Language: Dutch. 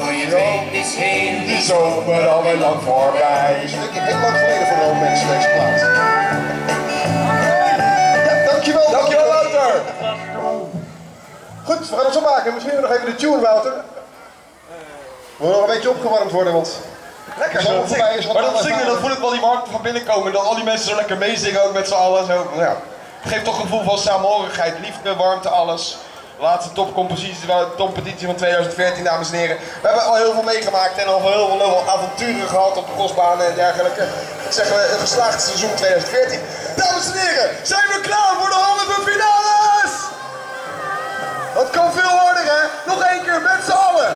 voor je weet is heel Die zomer alweer lang voorbij. Ik denk heel lang geleden voor de mensen deze plaats. Ja, dankjewel. Dankjewel Wouter. Goed, we gaan ons opmaken. Misschien nog even de tune, Wouter. We moeten nog een beetje opgewarmd worden, want... Lekker zo. Is wat Maar dat zingen, dat voel ik wel die warmte van binnenkomen. Dat al die mensen zo lekker meezingen ook met z'n allen. Zo. Nou Ja. Het geeft toch een gevoel van samenhorigheid, liefde, warmte, alles. Laatste topcompositie, competitie van 2014, dames en heren. We hebben al heel veel meegemaakt en al heel veel, heel veel avonturen gehad op de crossbanen en dergelijke. Ik zeg eh, een geslaagd seizoen 2014. Dames en heren, zijn we klaar voor de halve finales? Dat kan veel harder hè? Nog één